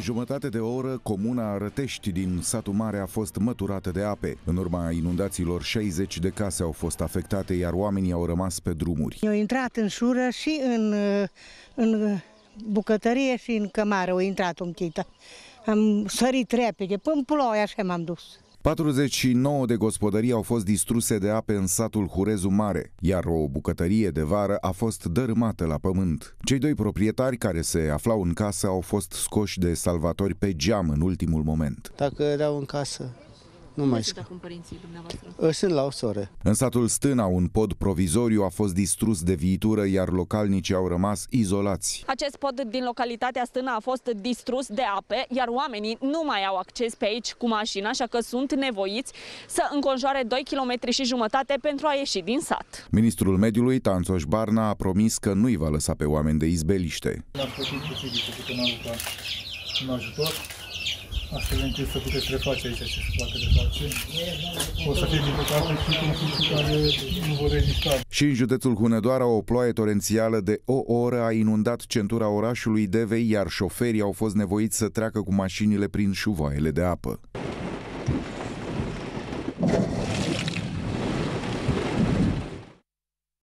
jumătate de oră, comuna Rătești din satul mare a fost măturată de ape. În urma inundațiilor, 60 de case au fost afectate, iar oamenii au rămas pe drumuri. Eu intrat în șură și în, în bucătărie și în cămară, au intrat un chită. Am sărit repede, până ploaie așa m-am dus. 49 de gospodării au fost distruse de ape în satul Hurezu Mare, iar o bucătărie de vară a fost dărâmată la pământ. Cei doi proprietari care se aflau în casă au fost scoși de salvatori pe geam în ultimul moment. Dacă erau în casă, nu mai Unde știu. sunt acum părinții dumneavoastră? Eu Sunt la o soră. În satul Stâna, un pod provizoriu a fost distrus de viitură, iar localnicii au rămas izolați. Acest pod din localitatea Stâna a fost distrus de ape, iar oamenii nu mai au acces pe aici cu mașina, așa că sunt nevoiți să înconjoare 2 km și jumătate pentru a ieși din sat. Ministrul mediului, Tanțoș Barna, a promis că nu-i va lăsa pe oameni de izbeliște. Am făcut posibil să putem ajuta un ajutor, astfel încât să puteți reface aici ce se poate reface. O să fie implicate și construcții care nu vor rezista. Și în județul Hunedoara, o ploaie torențială de o oră a inundat centura orașului Devei, iar șoferii au fost nevoiți să treacă cu mașinile prin șuvoaiele de apă.